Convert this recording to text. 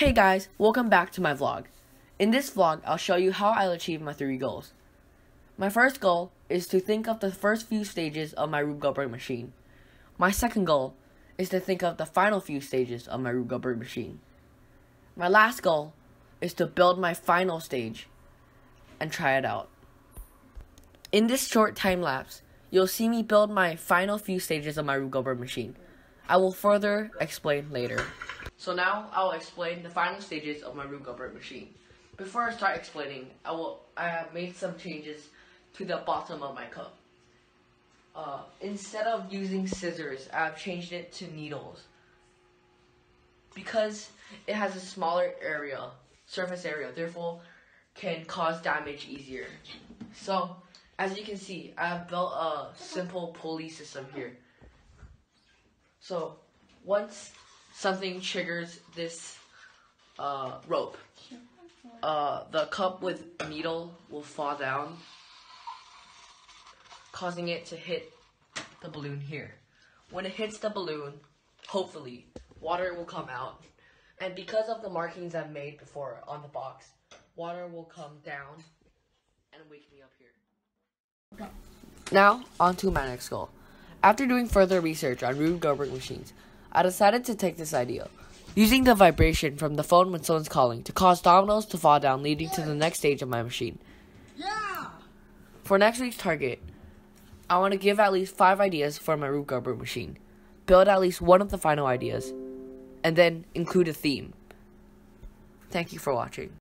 Hey guys, welcome back to my vlog. In this vlog, I'll show you how I'll achieve my three goals. My first goal is to think of the first few stages of my Rube Goldberg machine. My second goal is to think of the final few stages of my Rube Goldberg machine. My last goal is to build my final stage and try it out. In this short time lapse, you'll see me build my final few stages of my Rube Goldberg machine. I will further explain later. So now I'll explain the final stages of my Rube Goldberg machine. Before I start explaining, I will I have made some changes to the bottom of my cup. Uh, instead of using scissors, I've changed it to needles. Because it has a smaller area, surface area, therefore can cause damage easier. So, as you can see, I have built a simple pulley system here. So once something triggers this uh, rope, uh, the cup with needle will fall down, causing it to hit the balloon here. When it hits the balloon, hopefully, water will come out. And because of the markings I've made before on the box, water will come down and wake me up here. Now, on to my next goal. After doing further research on Rube Goldberg machines, I decided to take this idea, using the vibration from the phone when someone's calling to cause dominoes to fall down, leading to the next stage of my machine. Yeah. For next week's target, I want to give at least five ideas for my Rube Goldberg machine, build at least one of the final ideas, and then include a theme. Thank you for watching.